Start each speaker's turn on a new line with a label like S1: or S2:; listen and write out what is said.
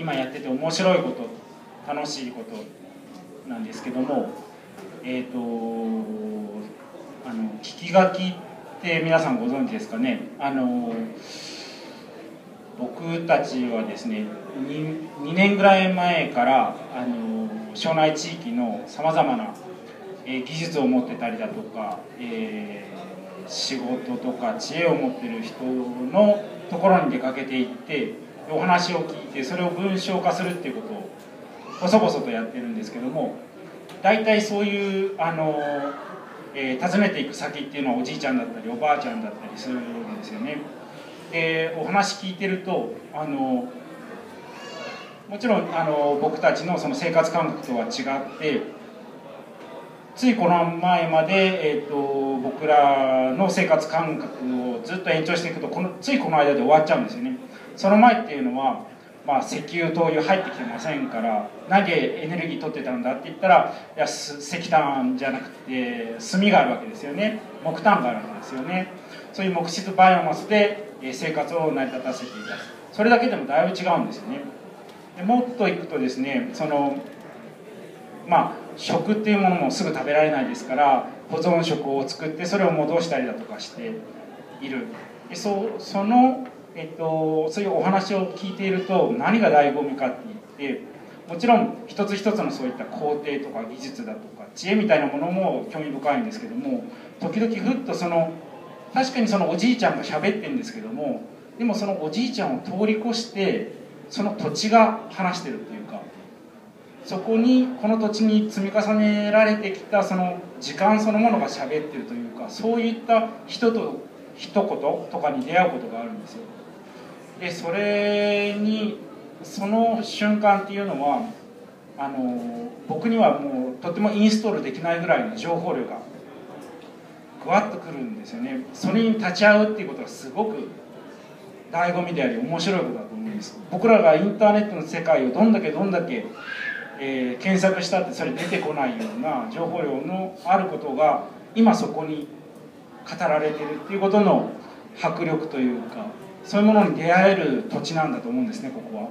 S1: 今やってて面白いこと楽しいことなんですけどもえっ、ー、とあの聞き書きって皆さんご存知ですかね？あの僕たちはですね 2, 2年ぐらい前からあの庄内地域のさまざまな、え、技術を持ってたりだとか、えー、仕事とか知恵を持ってる人のところに出かけていってお話を聞いてそれを文章化するっていうことを細々とやってるんですけども大体そういうあの、えー、訪ねていく先っていうのはおじいちゃんだったりおばあちゃんだったりするんですよね。でお話聞いてるとあのもちろんあの僕たちのその生活感覚とは違ってついこの前まで、えーと、僕らの生活感覚をずっと延長していくとこのついこの間で終わっちゃうんですよね。その前っていうのは、まあ、石油灯油入ってきてませんから何でエネルギー取ってたんだって言ったらいや石炭じゃなくて炭があるわけですよね。木炭があるわけですよね。そういう木質バイオマスで生活を成り立たせていた。それだけでもだいぶ違うんですよね。でもっといくとですねそのまあ食っていうものもすぐ食べられないですから保存食を作ってそれを戻したりだとかしている。でそその、えっと、そういうお話を聞いていると何が醍醐味かって言ってもちろん一つ一つのそういった工程とか技術だとか知恵みたいなものも興味深いんですけども時々ふっとその確かにそのおじいちゃんが喋ってるんですけどもでもそのおじいちゃんを通り越してその土地が話してるというかそこにこの土地に積み重ねられてきたその時間そのものが喋ってるというかそういった人と一言とかに出会うことがあるんですよ。でそれにその瞬間っていうのはあの僕にはもうとてもインストールできないぐらいの情報量がぐわっとくるんですよね。それに立ち会うっていうことはすごく醍醐味であり面白いことだと思うんです。僕らがインターネットの世界をどんだけどんだけ、えー、検索したってそれ出てこないような情報量のあることが今そこに語られてるっていうことの迫力というかそういうものに出会える土地なんだと思うんですねここは。